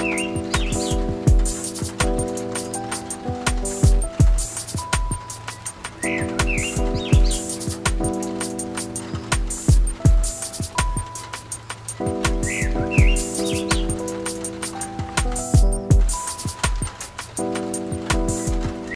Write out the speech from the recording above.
you